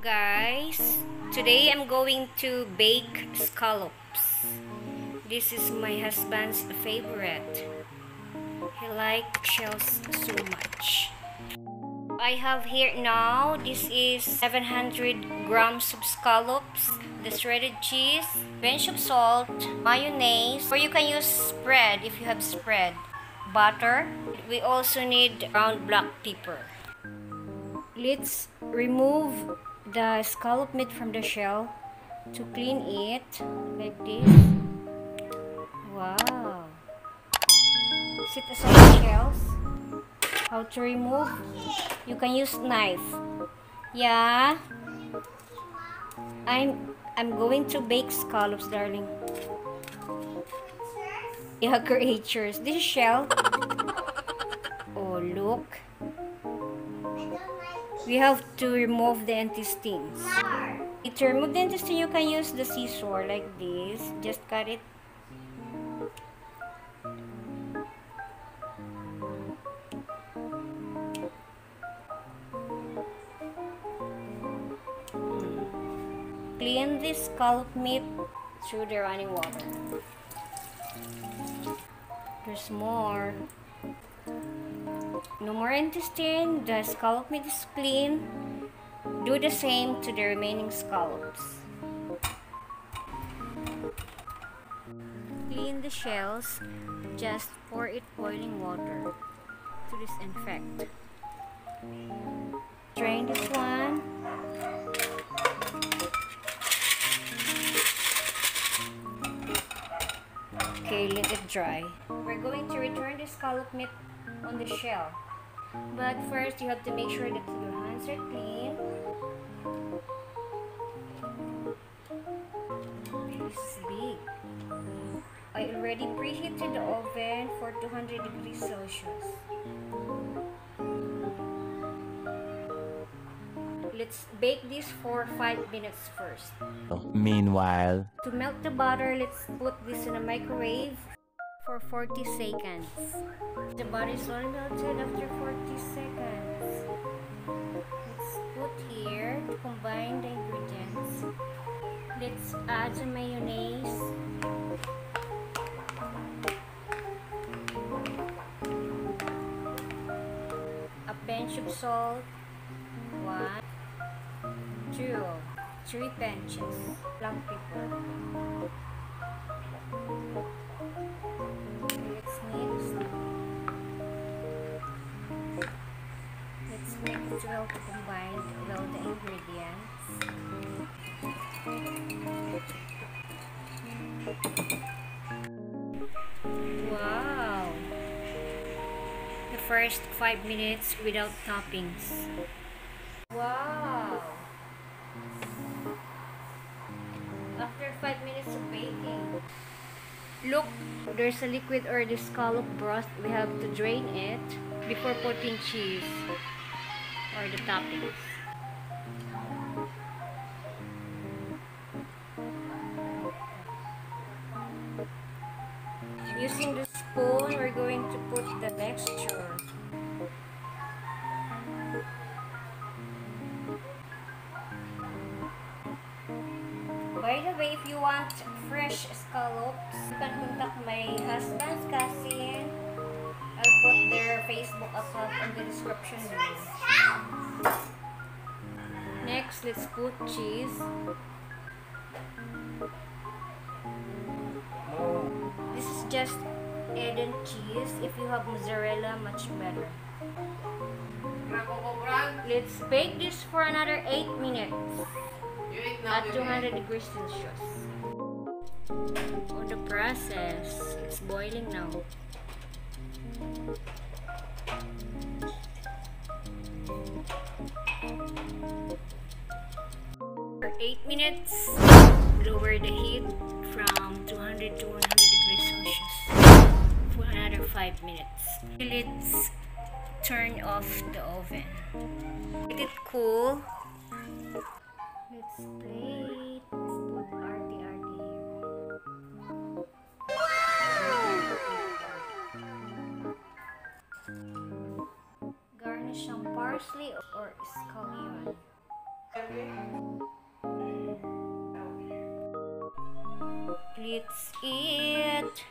Guys, today I'm going to bake scallops. This is my husband's favorite. He likes shells so much. I have here now, this is 700 grams of scallops, the shredded cheese, pinch of salt, mayonnaise, or you can use spread if you have spread, butter. We also need ground black pepper. Let's remove the scallop meat from the shell to clean it like this. Wow. Set aside shells. How to remove? You can use knife. Yeah. I'm I'm going to bake scallops, darling. Yeah, creatures. This is shell. Oh, look. We have to remove the intestines. To remove the intestine, you can use the scissor like this. Just cut it Clean this scallop meat through the running water. There's more. No more intestine. The scallop meat is clean. Do the same to the remaining scallops. Clean the shells. Just pour it boiling water to disinfect. Drain this one. Okay, let it dry. We're going to return the scallop meat on the shell. But first, you have to make sure that your hands are clean. Is big. I already preheated the oven for 200 degrees Celsius. Let's bake this for 5 minutes first. Oh, meanwhile, To melt the butter, let's put this in a microwave for 40 seconds. The butter is all melted after 40 seconds. Let's put here to combine the ingredients. Let's add the mayonnaise. A pinch of salt. One, two, three pinches. Black pepper. Let's mix. Let's mix well to combine well the ingredients. Wow! The first 5 minutes without toppings. Wow! Look, there's a liquid or the scallop broth. We have to drain it before putting cheese or the toppings. Using the spoon, we're going to put the mixture. By the way, if you want fresh scallops, contact my husband's cousin. I'll put their Facebook account in the description below. Next, let's put cheese. This is just Eden cheese. If you have mozzarella, much better. Let's bake this for another 8 minutes at 200 degrees Celsius. On the process, it's boiling now. For 8 minutes, lower the heat from 200 to 100 degrees Celsius for another 5 minutes. Let's turn off the oven. Let it cool. Garnish ng parsley or scallion. Let's eat!